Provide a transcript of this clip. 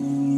Mm-hmm.